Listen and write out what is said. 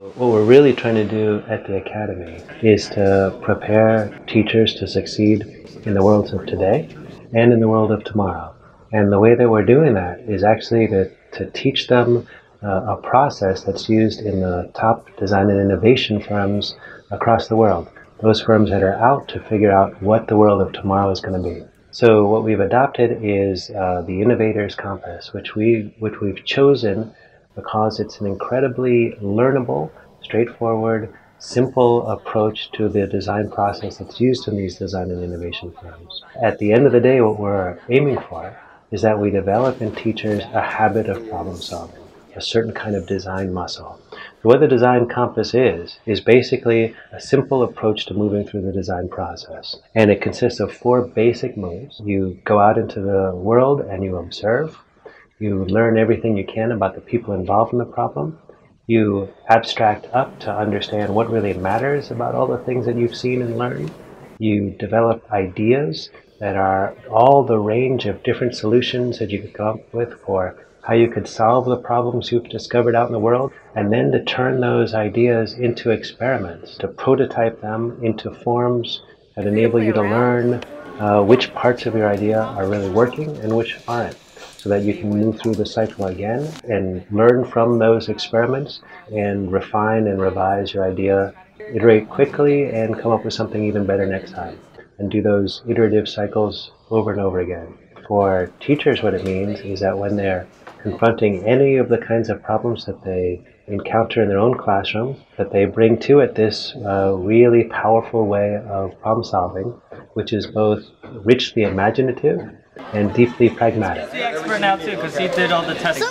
What we're really trying to do at the Academy is to prepare teachers to succeed in the worlds of today and in the world of tomorrow. And the way that we're doing that is actually to, to teach them uh, a process that's used in the top design and innovation firms across the world. Those firms that are out to figure out what the world of tomorrow is going to be. So what we've adopted is uh, the Innovators Compass, which we which we've chosen because it's an incredibly learnable, straightforward, simple approach to the design process that's used in these design and innovation firms. At the end of the day, what we're aiming for is that we develop in teachers a habit of problem solving, a certain kind of design muscle. So what the design compass is, is basically a simple approach to moving through the design process. And it consists of four basic moves. You go out into the world and you observe. You learn everything you can about the people involved in the problem. You abstract up to understand what really matters about all the things that you've seen and learned. You develop ideas that are all the range of different solutions that you could come up with for how you could solve the problems you've discovered out in the world, and then to turn those ideas into experiments, to prototype them into forms that enable you to learn uh, which parts of your idea are really working and which aren't so that you can move through the cycle again and learn from those experiments and refine and revise your idea, iterate quickly, and come up with something even better next time. And do those iterative cycles over and over again. For teachers, what it means is that when they're confronting any of the kinds of problems that they encounter in their own classroom, that they bring to it this uh, really powerful way of problem solving, which is both richly imaginative and deeply pragmatic. He's the expert now too, because he did all the testing.